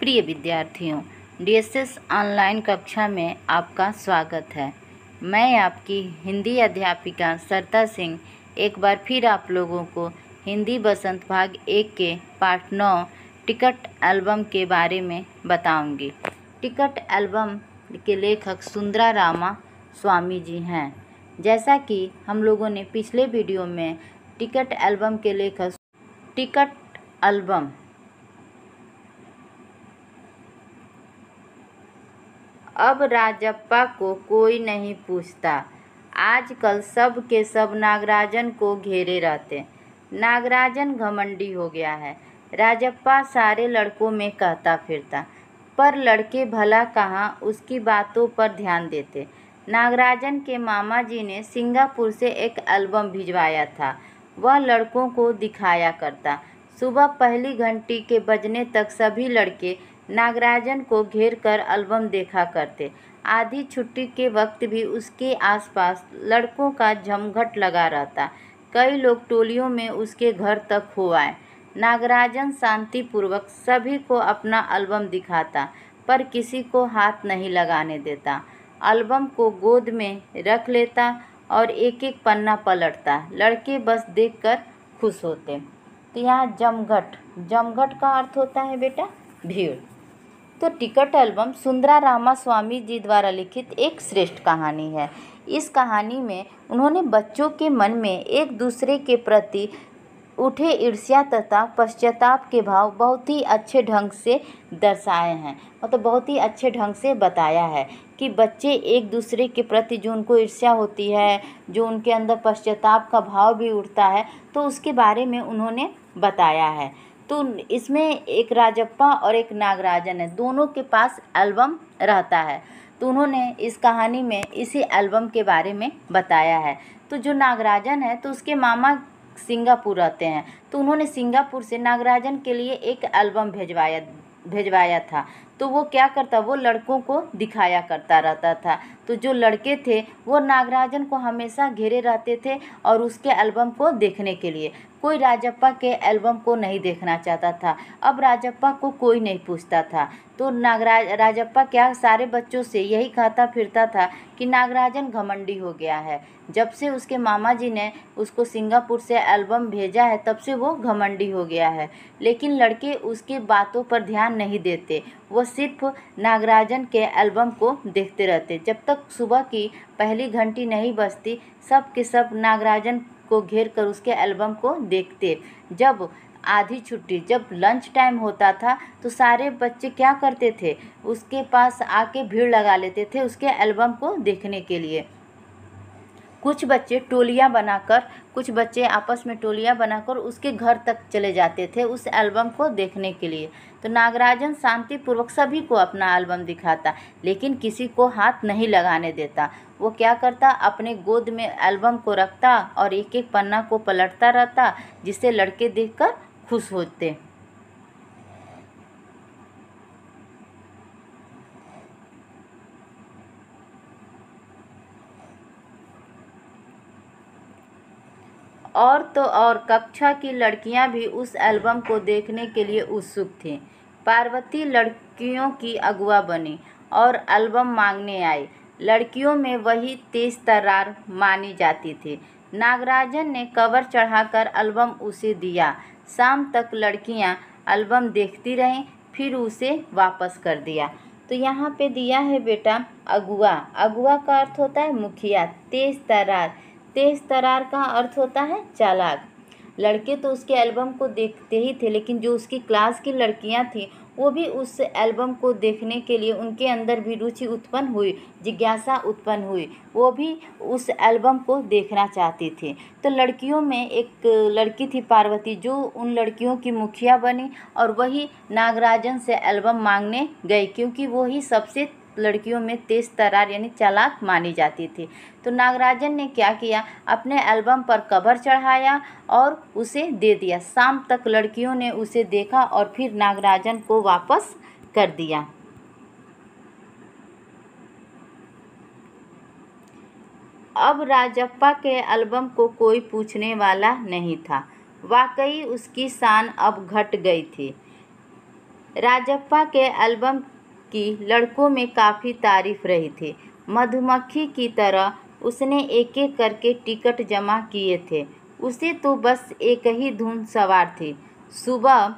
प्रिय विद्यार्थियों, DSS online कक्षा में आपका स्वागत है। मैं आपकी हिंदी अध्यापिका सरता सिंह। एक बार फिर आप लोगों को हिंदी बसंत भाग एक के पाठ नौ टिकट एल्बम के बारे में बताऊँगी। टिकट एल्बम के लेखक सुंदरा रामा स्वामी जी हैं। जैसा कि हम लोगों ने पिछले वीडियो में टिकट एल्बम के लेखक टिकट एल्बम अब राजप्पा को कोई नहीं पूछता। आजकल सब के सब नागराजन को घेरे रहते नागराजन घमंडी हो गया है। राजप्पा सारे लड़कों में कहता फिरता, पर लड़के भला कहाँ उसकी बातों पर ध्यान देते। नागराजन के मामा जी ने सिंगापुर से एक एल्बम भिजवाया था। वह लड़कों को दिखाया करता। सुबह पहली घंटी के बजने तक सभी लड़के नागराजन को घेर कर एल्बम देखा करते। आधी छुट्टी के वक्त भी उसके आसपास लड़कों का जमघट लगा रहता। कई लोग टोलियों में उसके घर तक हो आए। नागराजन शांतिपूर्वक सभी को अपना एल्बम दिखाता, पर किसी को हाथ नहीं लगाने देता। एल्बम को गोद में रख लेता और एक एक पन्ना पलटता। लड़के बस देखकर खुश होते। तो यहाँ जमघट। जमघट का अर्थ होता है बेटा, भीड़। तो टिकट एल्बम सुंदरा रामा स्वामी जी द्वारा लिखित एक श्रेष्ठ कहानी है। इस कहानी में उन्होंने बच्चों के मन में एक दूसरे के प्रति उठे ईर्ष्या तथा पश्चाताप के भाव बहुत ही अच्छे ढंग से दर्शाए हैं। मतलब तो बहुत ही अच्छे ढंग से बताया है कि बच्चे एक दूसरे के प्रति जो उनको ईर्ष्या होती है, जो उनके अंदर पश्चाताप का भाव भी उठता है तो उसके बारे में उन्होंने बताया है। तो इसमें एक राजप्पा और एक नागराजन है। दोनों के पास एल्बम रहता है। तो उन्होंने इस कहानी में, इसी एल्बम के बारे में बताया है। तो जो नागराजन है तो उसके मामा सिंगापुर रहते हैं। तो उन्होंने सिंगापुर से नागराजन के लिए एक एल्बम भिजवाया भिजवाया था। तो वो क्या करता, वो लड़कों को दिखाया करता रहता था। तो जो लड़के थे, वो नागराजन को हमेशा घेरे रहते थे और उसके एल्बम को देखने के लिए। कोई राजप्पा के एल्बम को नहीं देखना चाहता था। अब राजप्पा को कोई नहीं पूछता था। तो नागराज राजप्पा क्या सारे बच्चों से यही कहता फिरता था कि नागराजन घमंडी हो गया है। जब से उसके मामा जी ने उसको सिंगापुर से एल्बम भेजा है, तब से वो घमंडी हो गया है। लेकिन लड़के उसके बातों पर ध्यान नहीं देते। वो सिर्फ़ नागराजन के एल्बम को देखते रहते। जब तक सुबह की पहली घंटी नहीं बजती, सब के सब नागराजन को घेर कर उसके एल्बम को देखते। जब आधी छुट्टी, जब लंच टाइम होता था तो सारे बच्चे क्या करते थे? उसके पास आके भीड़ लगा लेते थे उसके एल्बम को देखने के लिए। कुछ बच्चे टोलियाँ बनाकर, कुछ बच्चे आपस में टोलियाँ बनाकर उसके घर तक चले जाते थे उस एल्बम को देखने के लिए। तो नागराजन शांतिपूर्वक सभी को अपना एल्बम दिखाता, लेकिन किसी को हाथ नहीं लगाने देता। वो क्या करता, अपने गोद में एल्बम को रखता और एक एक पन्ना को पलटता रहता जिससे लड़के देखकर खुश होते। और तो और कक्षा की लड़कियाँ भी उस एल्बम को देखने के लिए उत्सुक थीं। पार्वती लड़कियों की अगुआ बनी और एल्बम मांगने आई। लड़कियों में वही तेज तरार मानी जाती थी। नागराजन ने कवर चढ़ाकर एल्बम उसे दिया। शाम तक लड़कियाँ एल्बम देखती रहीं, फिर उसे वापस कर दिया। तो यहाँ पे दिया है बेटा अगुआ अगुआ का अर्थ होता है मुखिया, तेज तरार तेज तरार का अर्थ होता है चालाक। लड़के तो उसके एल्बम को देखते ही थे, लेकिन जो उसकी क्लास की लड़कियाँ थी, वो भी उस एल्बम को देखने के लिए उनके अंदर भी रुचि उत्पन्न हुई, जिज्ञासा उत्पन्न हुई। वो भी उस एल्बम को देखना चाहती थी। तो लड़कियों में एक लड़की थी पार्वती, जो उन लड़कियों की मुखिया बनी और वही नागराजन से एल्बम मांगने गई, क्योंकि वही सबसे लड़कियों में तेज़ तरार यानी चालाक मानी जाती थी। तो नागराजन ने क्या किया? अपने एल्बम पर कवर चढ़ाया और उसे दे दिया। शाम तक लड़कियों ने उसे देखा और फिर नागराजन को वापस कर दिया। अब राजप्पा के एल्बम को कोई पूछने वाला नहीं था। वाकई उसकी शान अब घट गई थी। राजप्पा के एल्बम की लड़कों में काफ़ी तारीफ़ रही थी। मधुमक्खी की तरह उसने एक एक करके टिकट जमा किए थे। उसे तो बस एक ही धुन सवार थी। सुबह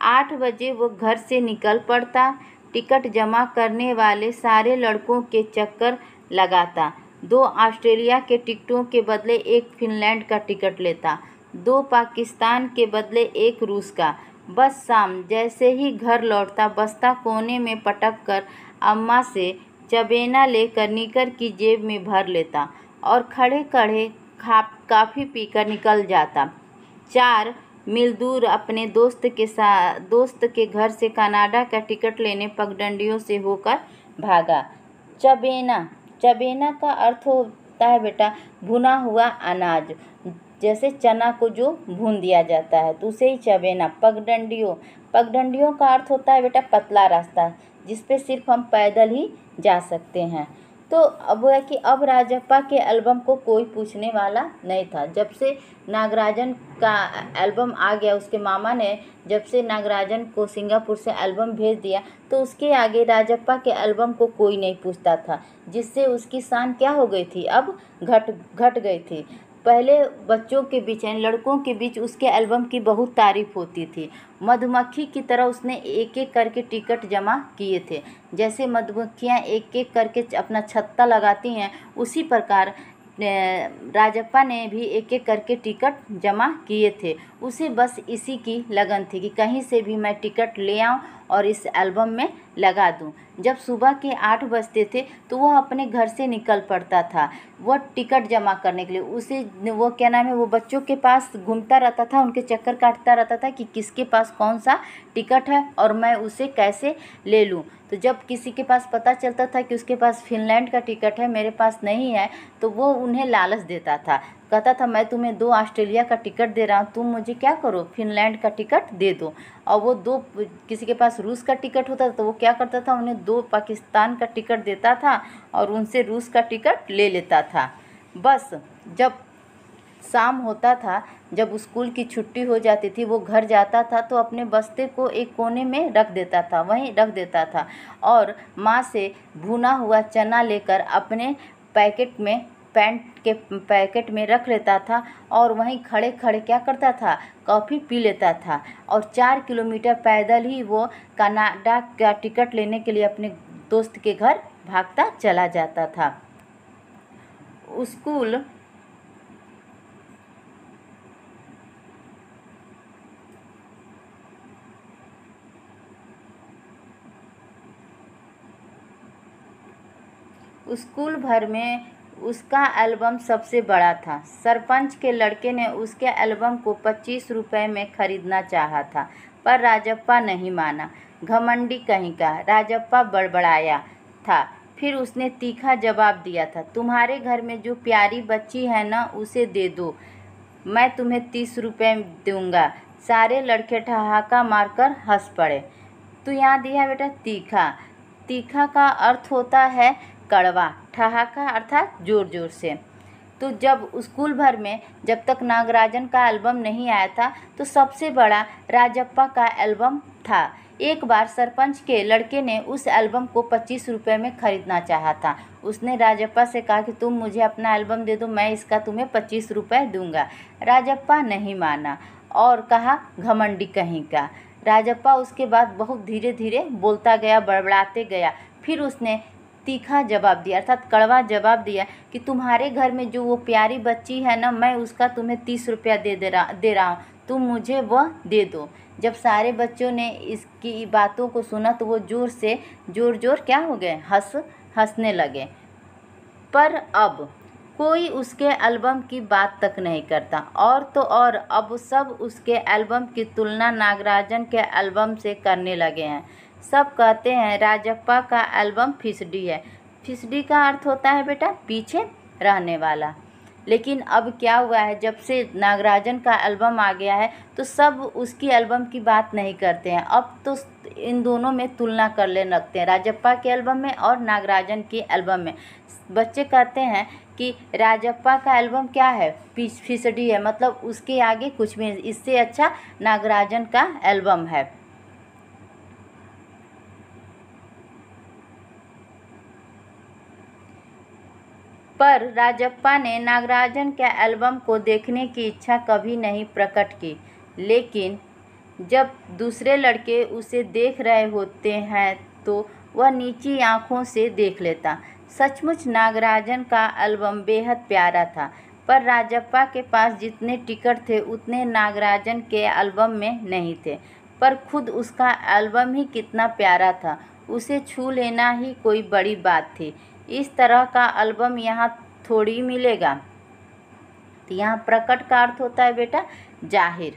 आठ बजे वो घर से निकल पड़ता। टिकट जमा करने वाले सारे लड़कों के चक्कर लगाता। दो ऑस्ट्रेलिया के टिकटों के बदले एक फिनलैंड का टिकट लेता। दो पाकिस्तान के बदले एक रूस का। बस शाम, जैसे ही घर लौटता, बस्ता कोने में पटक कर अम्मा से चबेना लेकर निकर की जेब में भर लेता और खड़े खड़े खा काफ़ी पीकर निकल जाता। चार, मील दूर अपने दोस्त के साथ दोस्त के घर से कनाडा का टिकट लेने पगडंडियों से होकर भागा। चबेना चबेना का अर्थ होता है, बेटा, भुना हुआ अनाज। जैसे चना को जो भून दिया जाता है तो उसे ही चबेना, पगडंडियों। पगडंडियों का अर्थ होता है, बेटा, पतला रास्ता जिस पे सिर्फ़ हम पैदल ही जा सकते हैं। तो अब है कि अब राजप्पा के एल्बम को कोई पूछने वाला नहीं था। जब से नागराजन का एल्बम आ गया, उसके मामा ने जब से नागराजन को सिंगापुर से एल्बम भेज दिया तो उसके आगे राजप्पा के एल्बम को कोई नहीं पूछता था, जिससे उसकी शान क्या हो गई थी? अब घट घट गई थी। पहले बच्चों के बीच यानी लड़कों के बीच उसके एल्बम की बहुत तारीफ़ होती थी। मधुमक्खी की तरह उसने एक एक करके टिकट जमा किए थे। जैसे मधुमक्खियाँ एक एक करके अपना छत्ता लगाती हैं, उसी प्रकार राजप्पा ने भी एक एक करके टिकट जमा किए थे। उसे बस इसी की लगन थी कि कहीं से भी मैं टिकट ले आऊँ और इस एल्बम में लगा दूँ। जब सुबह के आठ बजते थे तो वह अपने घर से निकल पड़ता था। वह टिकट जमा करने के लिए, उसे वो क्या नाम है, वो बच्चों के पास घूमता रहता था, उनके चक्कर काटता रहता था कि किसके पास कौन सा टिकट है और मैं उसे कैसे ले लूँ। तो जब किसी के पास पता चलता था कि उसके पास फिनलैंड का टिकट है, मेरे पास नहीं है तो वो उन्हें लालच देता था। कहता था, मैं तुम्हें दो ऑस्ट्रेलिया का टिकट दे रहा हूँ, तुम मुझे क्या करो? फिनलैंड का टिकट दे दो। और वो दो किसी के पास रूस का टिकट होता था तो वो क्या करता था? उन्हें दो पाकिस्तान का टिकट देता था और उनसे रूस का टिकट ले लेता था। बस जब शाम होता था, जब स्कूल की छुट्टी हो जाती थी, वो घर जाता था तो अपने बस्ते को एक कोने में रख देता था, वहीं रख देता था और माँ से भुना हुआ चना लेकर अपने पैकेट में पैंट के पैकेट में रख लेता था और वहीं खड़े खड़े क्या करता था? कॉफ़ी पी लेता था। और चार किलोमीटर पैदल ही वो कनाडा का टिकट लेने के लिए अपने दोस्त के घर भागता चला जाता था। स्कूल स्कूल भर में उसका एल्बम सबसे बड़ा था। सरपंच के लड़के ने उसके एल्बम को पच्चीस रुपए में ख़रीदना चाहा था, पर राजप्पा नहीं माना। घमंडी कहीं का, राजप्पा बड़बड़ाया था। फिर उसने तीखा जवाब दिया था, तुम्हारे घर में जो प्यारी बच्ची है ना, उसे दे दो। मैं तुम्हें तीस रुपये दूँगा। सारे लड़के ठहाका मारकर हंस पड़े। तो यहाँ दिया बेटा तीखा। तीखा का अर्थ होता है कड़वा। ठहाका अर्थात ज़ोर ज़ोर से। तो जब स्कूल भर में जब तक नागराजन का एल्बम नहीं आया था तो सबसे बड़ा राजप्पा का एल्बम था। एक बार सरपंच के लड़के ने उस एल्बम को पच्चीस रुपये में ख़रीदना चाहा था। उसने राजप्पा से कहा कि, तुम मुझे अपना एल्बम दे दो, मैं इसका तुम्हें पच्चीस रुपये दूँगा। राजप्पा नहीं माना और कहा, घमंडी कहीं का। राजप्पा उसके बाद बहुत धीरे धीरे बोलता गया, बड़बड़ाते गया। फिर उसने तीखा जवाब दिया, अर्थात कड़वा जवाब दिया कि तुम्हारे घर में जो वो प्यारी बच्ची है ना, मैं उसका तुम्हें तीस रुपया दे दे रहा दे रहा हूँ। तुम मुझे वह दे दो। जब सारे बच्चों ने इसकी बातों को सुना तो वो ज़ोर से ज़ोर ज़ोर क्या हो गए? हंस, हंसने लगे। पर अब कोई उसके एल्बम की बात तक नहीं करता। और तो और, अब सब उसके एल्बम की तुलना नागराजन के एल्बम से करने लगे हैं। सब कहते हैं, राजप्पा का एल्बम फिसडी है। फिसडी का अर्थ होता है, बेटा, पीछे रहने वाला। लेकिन अब क्या हुआ है, जब से नागराजन का एल्बम आ गया है तो सब उसकी एल्बम की बात नहीं करते हैं। अब तो इन दोनों में तुलना कर लेने लगते हैं, राजप्पा के एल्बम में और नागराजन के एल्बम में। बच्चे कहते हैं कि राजप्पा का एल्बम क्या है? फिसडी है। मतलब उसके आगे कुछ भी इससे अच्छा नागराजन का एल्बम है। पर राजप्पा ने नागराजन के एल्बम को देखने की इच्छा कभी नहीं प्रकट की। लेकिन जब दूसरे लड़के उसे देख रहे होते हैं तो वह नीची आँखों से देख लेता। सचमुच नागराजन का एल्बम बेहद प्यारा था, पर राजप्पा के पास जितने टिकट थे, उतने नागराजन के एल्बम में नहीं थे। पर खुद उसका एल्बम ही कितना प्यारा था, उसे छू लेना ही कोई बड़ी बात थी। इस तरह का एल्बम यहाँ थोड़ी मिलेगा। यहाँ प्रकट का अर्थ होता है बेटा, ज़ाहिर।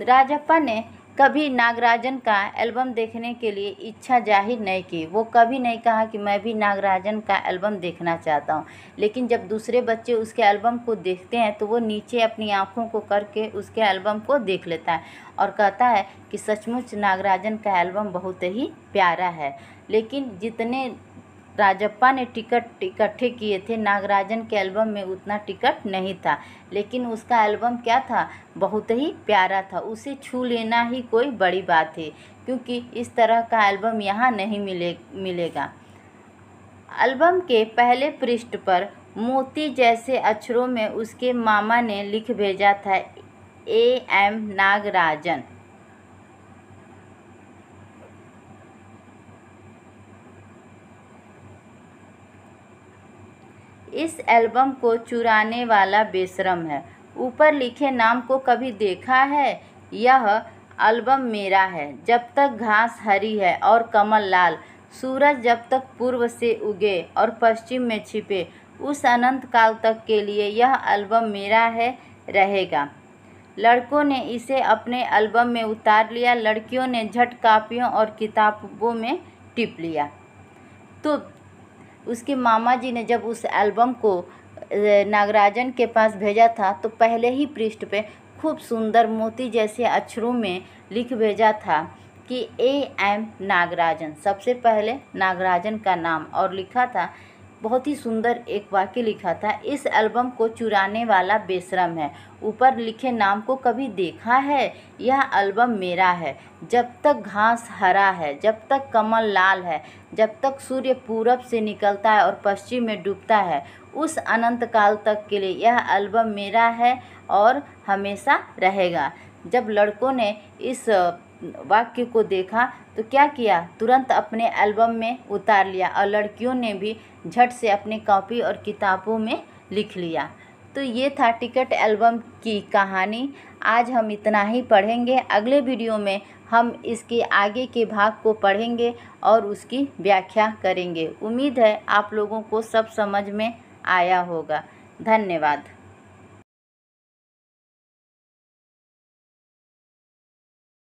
राजप्पा ने कभी नागराजन का एल्बम देखने के लिए इच्छा ज़ाहिर नहीं की। वो कभी नहीं कहा कि मैं भी नागराजन का एल्बम देखना चाहता हूँ। लेकिन जब दूसरे बच्चे उसके एल्बम को देखते हैं तो वो नीचे अपनी आँखों को करके उसके एल्बम को देख लेता है और कहता है कि सचमुच नागराजन का एल्बम बहुत ही प्यारा है। लेकिन जितने राजप्पा ने टिकट इकट्ठे किए थे। नागराजन के एल्बम में उतना टिकट नहीं था, लेकिन उसका एल्बम क्या था? बहुत ही प्यारा था। उसे छू लेना ही कोई बड़ी बात है, क्योंकि इस तरह का एल्बम यहाँ नहीं मिले, मिलेगा। एल्बम के पहले पृष्ठ पर मोती जैसे अक्षरों में उसके मामा ने लिख भेजा था, ए एम नागराजन। इस एल्बम को चुराने वाला बेशरम है। ऊपर लिखे नाम को कभी देखा है? यह एल्बम मेरा है। जब तक घास हरी है और कमल लाल, सूरज जब तक पूर्व से उगे और पश्चिम में छिपे, उस अनंत काल तक के लिए यह एल्बम मेरा है, रहेगा। लड़कों ने इसे अपने एल्बम में उतार लिया। लड़कियों ने झट कापियों और किताबों में टिप लिया। तो उसके मामा जी ने जब उस एल्बम को नागराजन के पास भेजा था तो पहले ही पृष्ठ पे खूब सुंदर मोती जैसे अक्षरों में लिख भेजा था कि ए एम नागराजन। सबसे पहले नागराजन का नाम और लिखा था बहुत ही सुंदर एक वाक्य लिखा था, इस एल्बम को चुराने वाला बेशरम है। ऊपर लिखे नाम को कभी देखा है? यह एल्बम मेरा है। जब तक घास हरा है, जब तक कमल लाल है, जब तक सूर्य पूरब से निकलता है और पश्चिम में डूबता है, उस अनंत काल तक के लिए यह एल्बम मेरा है और हमेशा रहेगा। जब लड़कों ने इस वाक्य को देखा तो क्या किया? तुरंत अपने एल्बम में उतार लिया और लड़कियों ने भी झट से अपने कॉपी और किताबों में लिख लिया। तो ये था टिकट एल्बम की कहानी। आज हम इतना ही पढ़ेंगे। अगले वीडियो में हम इसके आगे के भाग को पढ़ेंगे और उसकी व्याख्या करेंगे। उम्मीद है आप लोगों को सब समझ में आया होगा। धन्यवाद।